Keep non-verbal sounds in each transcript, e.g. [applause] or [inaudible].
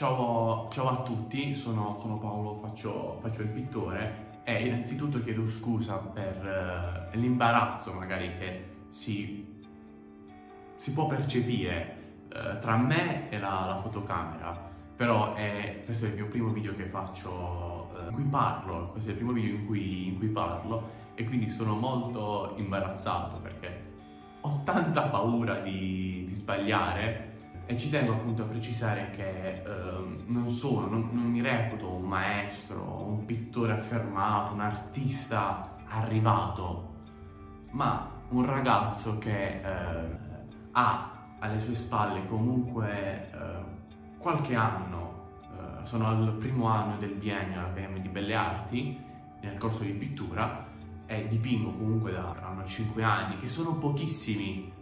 Ciao, ciao a tutti, sono, sono Paolo, faccio, faccio, il pittore. E innanzitutto chiedo scusa per uh, l'imbarazzo magari che si, si può percepire uh, tra me e la, la fotocamera, però è, questo è il mio primo video che faccio uh, in cui parlo, questo è il primo video in cui, in cui parlo. E quindi sono molto imbarazzato perché ho tanta paura di, di sbagliare e ci tengo appunto a precisare che eh, non sono, non, non, mi reputo un maestro, un pittore affermato, un artista arrivato, ma un ragazzo che eh, ha alle sue spalle comunque eh, qualche anno, eh, sono al primo anno del biennio all'Accademia di Belle Arti, nel corso di pittura, e dipingo comunque da saranno 5 anni, che sono pochissimi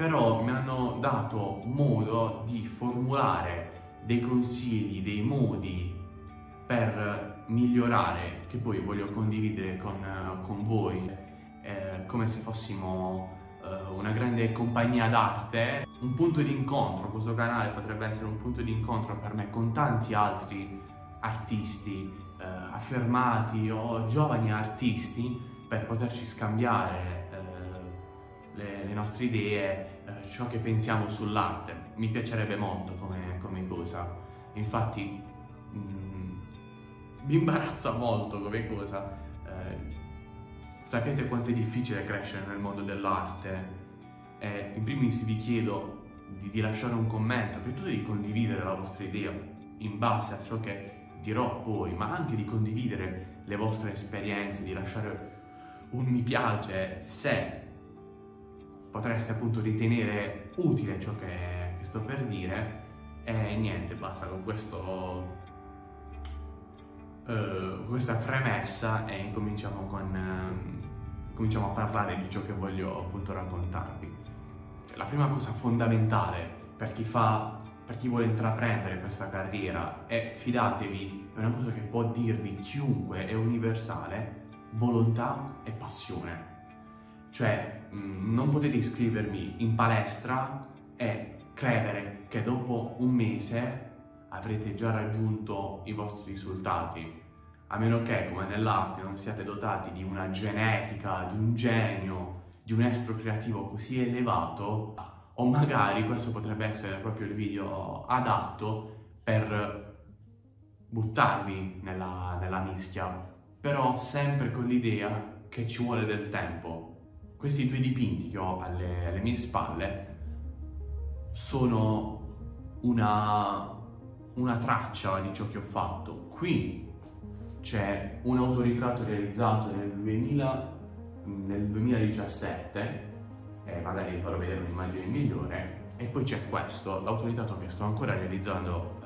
però mi hanno dato modo di formulare dei consigli, dei modi per migliorare, che poi voglio condividere con, con voi, eh, come se fossimo eh, una grande compagnia d'arte, un punto di incontro, questo canale potrebbe essere un punto di incontro per me con tanti altri artisti eh, affermati o giovani artisti per poterci scambiare le, le nostre idee, eh, ciò che pensiamo sull'arte. Mi piacerebbe molto come, come cosa. Infatti mh, mm, mi imbarazza molto come cosa. Eh, sapete quanto è difficile crescere nel mondo dell'arte? Eh, in primis vi chiedo di, di lasciare un commento, piuttosto di condividere la vostra idea in base a ciò che dirò poi, ma anche di condividere le vostre esperienze, di lasciare un mi piace se potreste appunto ritenere utile ciò che, che sto per dire e niente, basta con questo uh, questa premessa e incominciamo con uh, cominciamo a parlare di ciò che voglio appunto raccontarvi. La prima cosa fondamentale per chi fa per chi vuole intraprendere questa carriera è fidatevi, è una cosa che può dirvi chiunque, è universale, volontà e passione. Cioè, mm, non potete iscrivermi in palestra e credere che dopo un mese avrete già raggiunto i vostri risultati, a meno che, come nell'arte, non siate dotati di una genetica, di un genio, di un estro creativo così elevato, o magari questo potrebbe essere proprio il video adatto per buttarvi nella, nella mischia, però sempre con l'idea che ci vuole del tempo, questi due dipinti che ho alle, alle mie spalle sono una, una traccia di ciò che ho fatto. Qui c'è un autoritratto realizzato nel, 2000, nel 2017, e magari vi farò vedere un'immagine migliore, e poi c'è questo, l'autoritratto che sto ancora realizzando,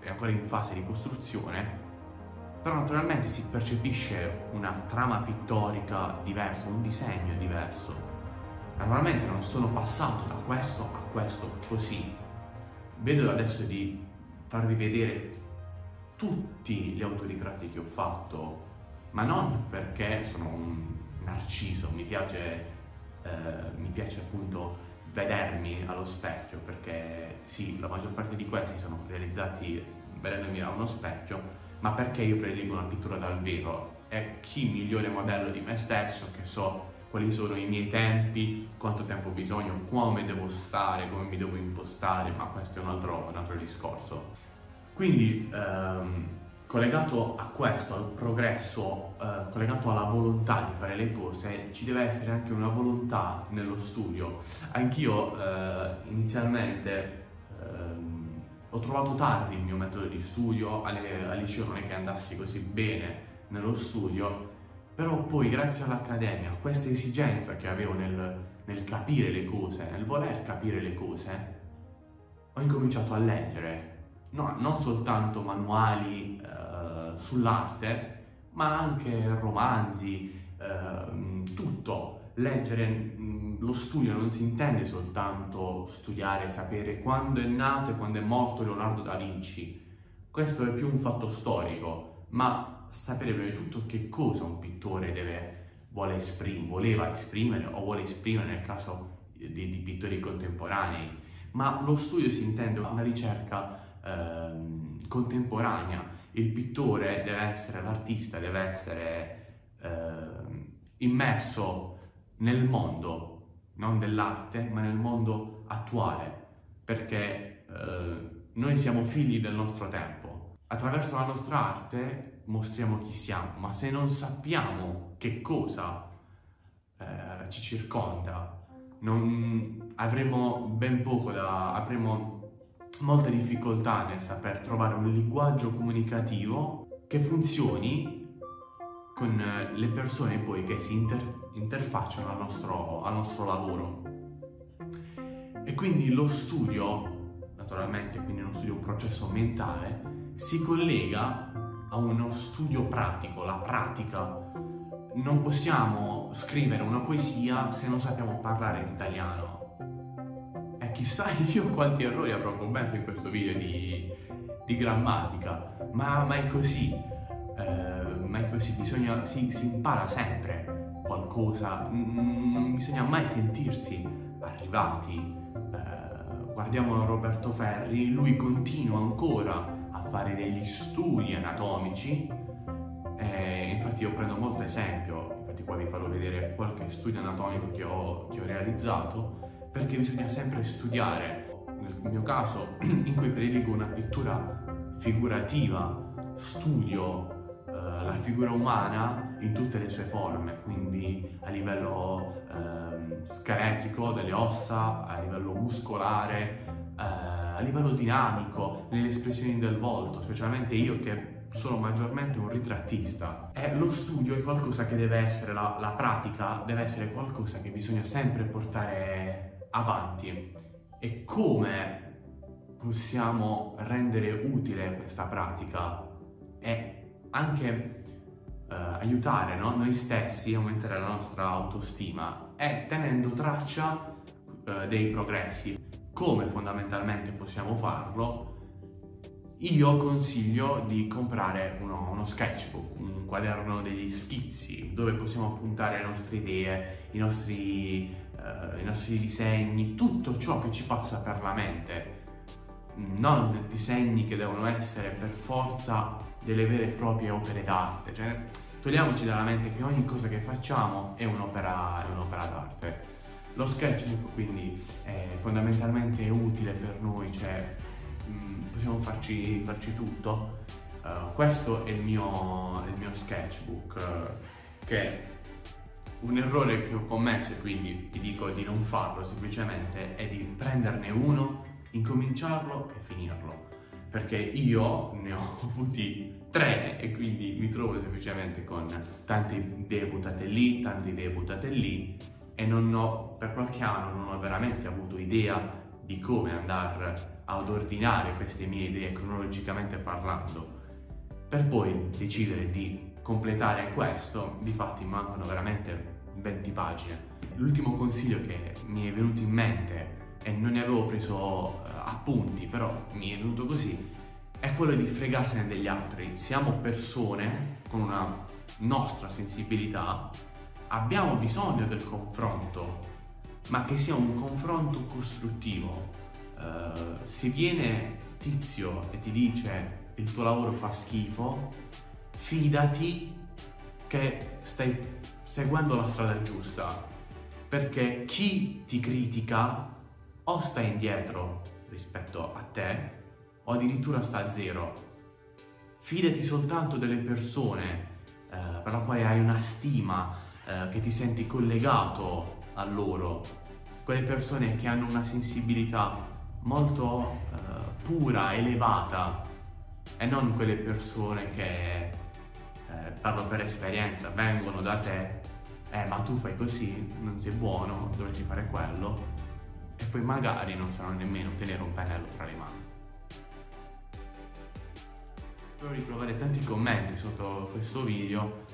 eh, è ancora in fase di costruzione, però naturalmente si percepisce una trama pittorica diversa, un disegno diverso. Naturalmente non sono passato da questo a questo così. Vedo adesso di farvi vedere tutti gli autoritratti che ho fatto, ma non perché sono un narciso, mi piace, eh, mi piace appunto vedermi allo specchio, perché sì, la maggior parte di questi sono realizzati vedendomi a uno specchio, ma perché io prediligo una pittura dal vivo? È chi migliore modello di me stesso, che so quali sono i miei tempi, quanto tempo ho bisogno, come devo stare, come mi devo impostare, ma questo è un altro, un altro discorso. Quindi, ehm, collegato a questo, al progresso, eh, collegato alla volontà di fare le cose, ci deve essere anche una volontà nello studio. Anch'io eh, inizialmente... Ehm, ho trovato tardi il mio metodo di studio, al liceo non è che andassi così bene nello studio, però poi grazie all'accademia, questa esigenza che avevo nel, nel capire le cose, nel voler capire le cose, ho incominciato a leggere, no, non soltanto manuali eh, sull'arte, ma anche romanzi, eh, tutto leggere lo studio non si intende soltanto studiare, sapere quando è nato e quando è morto Leonardo da Vinci. Questo è più un fatto storico, ma sapere prima di tutto che cosa un pittore deve, vuole esprim- voleva esprimere o vuole esprimere nel caso di, di pittori contemporanei. Ma lo studio si intende una ricerca ehm, contemporanea. Il pittore deve essere, l'artista deve essere ehm, immerso nel mondo, non dell'arte, ma nel mondo attuale, perché eh, noi siamo figli del nostro tempo. Attraverso la nostra arte mostriamo chi siamo, ma se non sappiamo che cosa eh, ci circonda, non, avremo ben poco da... avremo molte difficoltà nel saper trovare un linguaggio comunicativo che funzioni con le persone poi che si inter- interfacciano al nostro, al nostro lavoro. E quindi lo studio, naturalmente, quindi uno studio, un processo mentale, si collega a uno studio pratico, la pratica. Non possiamo scrivere una poesia se non sappiamo parlare in italiano. E chissà [laughs] io quanti errori avrò commesso in questo video di, di grammatica, ma, ma, è così. Eh, ma è così, bisogna, si, si impara sempre qualcosa, non bisogna mai sentirsi arrivati. Eh, guardiamo Roberto Ferri, lui continua ancora a fare degli studi anatomici, eh, infatti io prendo molto esempio, infatti qua vi farò vedere qualche studio anatomico che ho, che ho realizzato, perché bisogna sempre studiare. Nel mio caso, [clears throat] in cui prediligo una pittura figurativa, studio la figura umana in tutte le sue forme, quindi a livello eh, scheletrico delle ossa, a livello muscolare, eh, a livello dinamico, nelle espressioni del volto, specialmente io che sono maggiormente un ritrattista. E lo studio è qualcosa che deve essere, la, la pratica deve essere qualcosa che bisogna sempre portare avanti. E come possiamo rendere utile questa pratica è anche eh, aiutare no? noi stessi a aumentare la nostra autostima è tenendo traccia eh, dei progressi. Come fondamentalmente possiamo farlo? Io consiglio di comprare uno, uno, sketchbook, un quaderno degli schizzi, dove possiamo appuntare le nostre idee, i nostri, eh, i nostri disegni, tutto ciò che ci passa per la mente. Non disegni che devono essere per forza delle vere e proprie opere d'arte, cioè togliamoci dalla mente che ogni cosa che facciamo è un'opera, è un'opera d'arte. Lo sketchbook quindi è fondamentalmente utile per noi, cioè mm, possiamo farci, farci tutto. Uh, questo è il mio, il mio sketchbook, uh, che un errore che ho commesso e quindi vi dico di non farlo semplicemente è di prenderne uno, incominciarlo e finirlo perché io ne ho [laughs] avuti tre e quindi mi trovo semplicemente con tante idee buttate lì, tante idee buttate lì e non ho, per qualche anno non ho veramente avuto idea di come andare ad ordinare queste mie idee cronologicamente parlando per poi decidere di completare questo, di fatti mancano veramente 20 pagine. L'ultimo consiglio che mi è venuto in mente e non ne avevo preso uh, appunti, però mi è venuto così, è quello di fregarsene degli altri. Siamo persone con una nostra sensibilità, abbiamo bisogno del confronto, ma che sia un confronto costruttivo. Uh, se viene tizio e ti dice il tuo lavoro fa schifo, fidati che stai seguendo la strada giusta, perché chi ti critica o sta indietro rispetto a te o addirittura sta a zero. Fidati soltanto delle persone eh, per la quale hai una stima, eh, che ti senti collegato a loro, quelle persone che hanno una sensibilità molto eh, pura, elevata e non quelle persone che, eh, parlo per esperienza, vengono da te, eh ma tu fai così, non sei buono, dovresti fare quello e poi magari non sanno nemmeno tenere un pennello tra le mani. Spero di trovare tanti commenti sotto questo video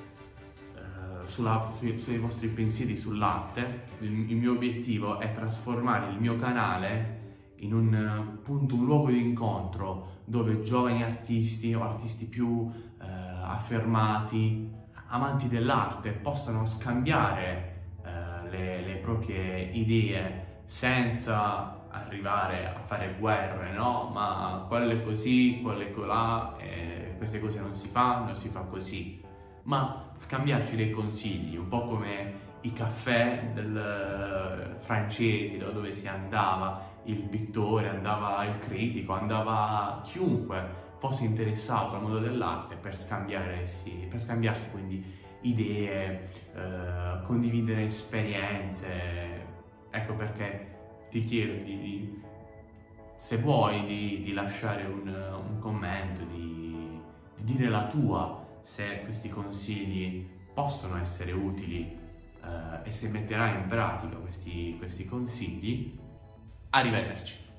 eh, sulla, sui, sui, vostri pensieri sull'arte. Il, il, mio obiettivo è trasformare il mio canale in un appunto un luogo di incontro dove giovani artisti o artisti più eh, affermati, amanti dell'arte, possano scambiare eh, le, le proprie idee senza arrivare a fare guerre, no? Ma quello è così, quello è colà, eh, queste cose non si fanno, si fa così. Ma scambiarci dei consigli, un po' come i caffè del, francesi dove si andava il pittore, andava il critico, andava chiunque fosse interessato al mondo dell'arte per per scambiarsi quindi idee, eh, condividere esperienze. Ecco perché ti chiedo di, di se vuoi di, di lasciare un, un commento, di, di, dire la tua se questi consigli possono essere utili eh, e se metterai in pratica questi, questi consigli. Arrivederci.